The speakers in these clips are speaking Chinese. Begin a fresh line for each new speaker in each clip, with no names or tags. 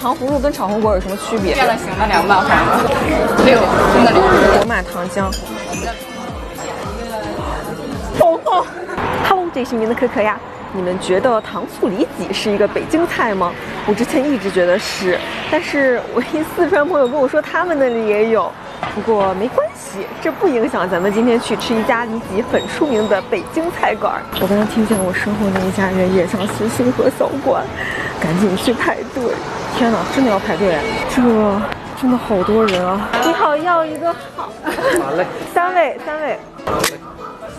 糖葫芦跟炒红果有什么区别？
变了形的凉拌黄瓜，六真的六。
我买糖浆。红红，Hello，这里是您的可可呀。你们觉得糖醋里脊是一个北京菜吗？我之前一直觉得是，但是我一四川朋友跟我说他们那里也有。不过没关系，这不影响咱们今天去吃一家离集很出名的北京菜馆。我刚刚听见我身后那一家人也想吃星河小馆，赶紧去排队。天哪，真的要排队？这真的好多人啊！你好，要一个好。
好嘞，
三位，三位。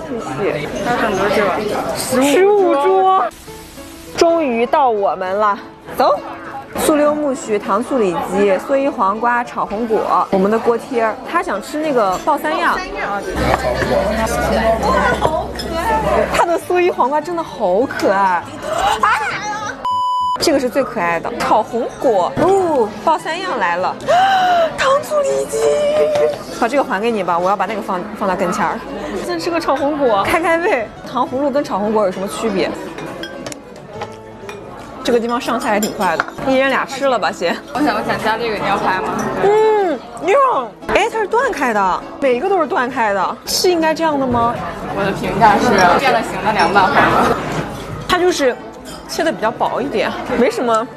谢谢。
还有很多桌，
十五桌，终于到我们了，走。醋溜木须、糖醋里脊、蓑衣黄瓜、炒红果，我们的锅贴儿。他想吃那个爆三样，好可爱。他的蓑衣黄瓜真的好可爱。啊！这个是最可爱的炒红果哦，爆三样来了，糖醋里脊。把这个还给你吧，我要把那个放放到跟前儿。先吃个炒红果，开开胃。糖葫芦跟炒红果有什么区别？这个地方上菜还挺快的，一人俩吃了吧先。
我想，我想加这个，你要拍吗？
嗯，哟。哎，它是断开的，每一个都是断开的，是应该这样的吗？
我的评价是变了形的凉拌黄瓜，
它就是切的比较薄一点，没什么。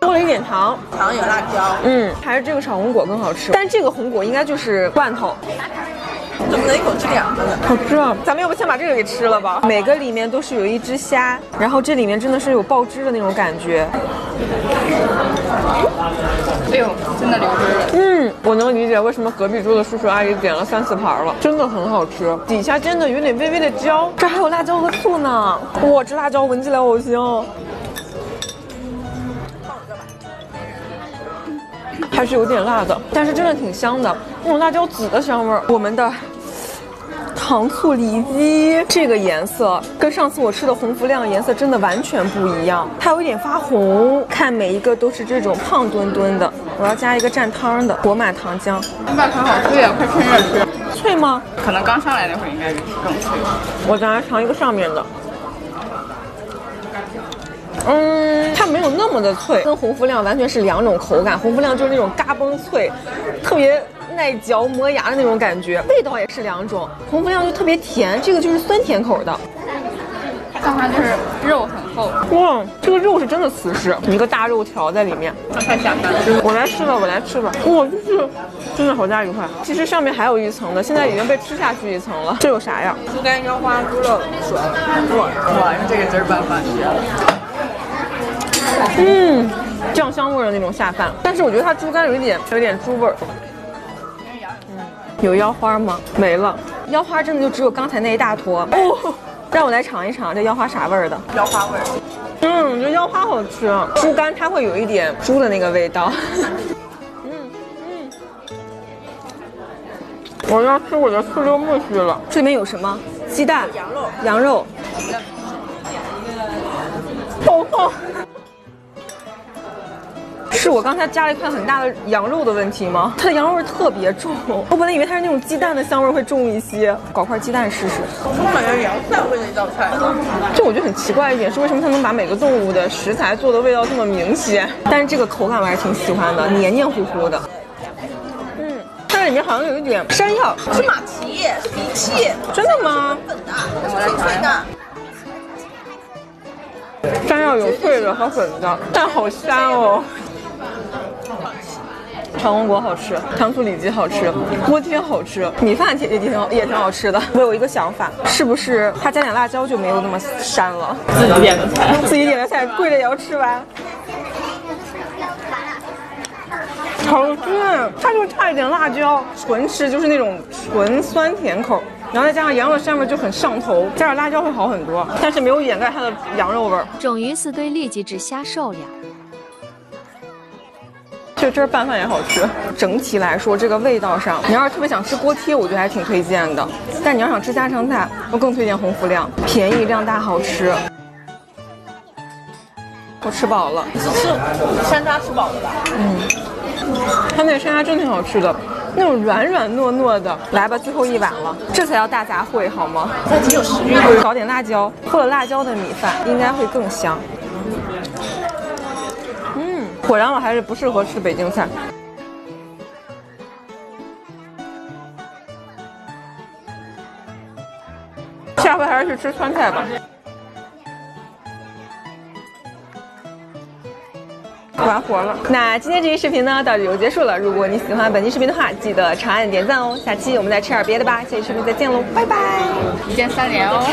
多了一点糖，
糖有辣椒，
嗯，还是这个炒红果更好吃。但这个红果应该就是罐头。
怎么能一口吃两个呢？
好吃啊！咱们要不先把这个给吃了吧？每个里面都是有一只虾，然后这里面真的是有爆汁的那种感觉。
哎呦，真的流汁了。
嗯，我能理解为什么隔壁桌的叔叔阿姨点了三四盘了，真的很好吃。底下真的有点微微的焦，这还有辣椒和醋呢。哇，这辣椒闻起来好香。还是有点辣的，但是真的挺香的，那种辣椒籽的香味儿。我们的糖醋里脊这个颜色跟上次我吃的红福亮颜色真的完全不一样，它有一点发红。看每一个都是这种胖墩墩的，我要加一个蘸汤的，我买糖浆。
拌糖好脆啊，快趁热吃。
脆吗？
可能刚上来那会儿应该更脆。
我咱来尝一个上面的。嗯，它没有那么的脆，跟红福亮完全是两种口感。红福亮就是那种嘎嘣脆，特别耐嚼磨牙的那种感觉，味道也是两种。红福亮就特别甜，这个就是酸甜口的。
看它就是肉很厚，
哇，这个肉是真的瓷实，一个大肉条在里面，
太下饭了。
我来吃吧，我来吃吧。哇，就是真的好大一块。其实上面还有一层的，现在已经被吃下去一层了。这有啥呀？
猪肝腰花猪肉笋，
哇哇，用这个汁儿拌饭绝了。
嗯，酱香味的那种下饭，但是我觉得它猪肝有一点有点猪味儿。嗯，有腰花吗？没了，腰花真的就只有刚才那一大坨。哦，让我来尝一尝这腰花啥味儿的？
腰花味儿。
嗯，我觉得腰花好吃。猪肝它会有一点猪的那个味道。嗯嗯，我要吃我的四六木须了。这里面有什么？鸡蛋、
羊肉、
羊肉。好好。是我刚才加了一块很大的羊肉的问题吗？它的羊肉味特别重，我本来以为它是那种鸡蛋的香味会重一些。搞块鸡蛋试试。
我感觉羊膻味的一道菜。
就我觉得很奇怪一点是为什么它能把每个动物的食材做的味道这么明显？但是这个口感我还是挺喜欢的，黏黏糊糊的。嗯，它里面好像有一点山药，
是马蹄，是荸荠。
真的吗？
粉的，它是脆脆的。
山药有脆的和粉的，但好香哦。长虹果好吃，糖醋里脊好吃，锅贴好吃，米饭也也挺，也挺好吃的。我有一个想法，是不是它加点辣椒就没有那么膻了？
自己点的菜，
自己点的菜，跪着也要吃完。好吃，它就差一点辣椒，纯吃就是那种纯酸甜口，然后再加上羊肉膻味就很上头，加点辣椒会好很多，但是没有掩盖它的羊肉味儿。
种鱼是对立即之虾瘦了。
这汁拌饭也好吃。整体来说，这个味道上，你要是特别想吃锅贴，我觉得还挺推荐的。但你要想吃家常菜，我更推荐红福亮，便宜量大，好吃。我吃饱了，
你是吃山楂吃饱了吧？
嗯，它那个山楂真挺好吃的，那种软软糯糯的。来吧，最后一碗了，这才叫大杂烩好吗？
它挺有食欲的。
搞点辣椒，和了辣椒的米饭应该会更香。果然我还是不适合吃北京菜。下回还是去吃川菜吧。完活了。那今天这期视频呢，到这里就结束了。如果你喜欢本期视频的话，记得长按点赞哦。下期我们再吃点别的吧。下期视频再见喽，拜拜。
一键三连哦。